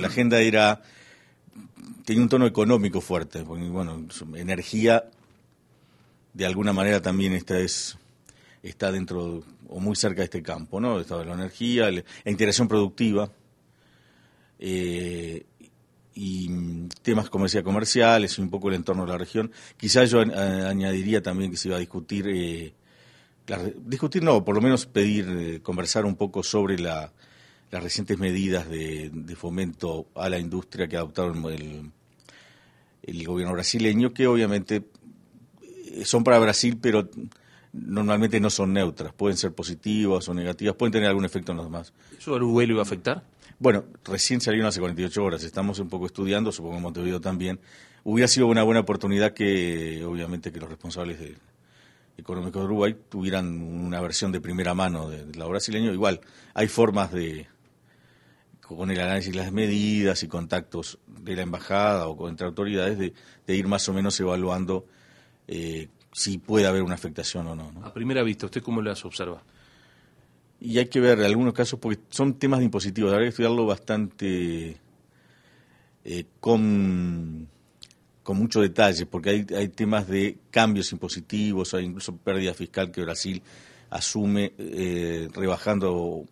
La agenda era tenía un tono económico fuerte, porque bueno, energía de alguna manera también está es está dentro o muy cerca de este campo, ¿no? Estaba la energía, la integración productiva eh, y temas, como decía, comerciales y un poco el entorno de la región. Quizás yo añadiría también que se iba a discutir, eh, discutir no, por lo menos pedir, eh, conversar un poco sobre la, las recientes medidas de, fomento a la industria que ha adoptado el, el gobierno brasileño, que obviamente son para Brasil, pero normalmente no son neutras, pueden ser positivas o negativas, pueden tener algún efecto en los demás. ¿Eso a Uruguay lo iba a afectar? Bueno, recién salieron hace 48 horas, estamos un poco estudiando, supongo en Montevideo también. Hubiera sido una buena oportunidad que, obviamente, que los responsables de, económicos de Uruguay tuvieran una versión de primera mano del lado brasileño. Igual, hay formas de, con el análisis de las medidas y contactos de la embajada o entre autoridades, de, ir más o menos evaluando eh, si puede haber una afectación o no, A primera vista, ¿usted cómo las observa? Y hay que ver algunos casos, porque son temas de impositivos, habrá que estudiarlo bastante eh, con, con mucho detalle, porque hay, hay temas de cambios impositivos, hay incluso pérdida fiscal que Brasil asume eh, rebajando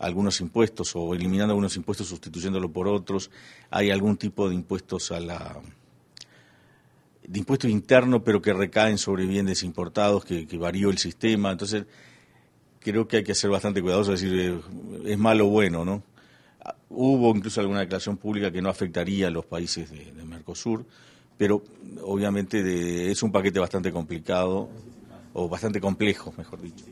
algunos impuestos o eliminando algunos impuestos sustituyéndolo por otros, hay algún tipo de impuestos a la de impuesto interno, pero que recaen sobre bienes importados, que, varió el sistema. Entonces, creo que hay que ser bastante cuidadoso, es decir, eh, es malo o bueno, ¿no? Hubo incluso alguna declaración pública que no afectaría a los países de, Mercosur, pero obviamente es un paquete bastante complicado, o bastante complejo, mejor dicho.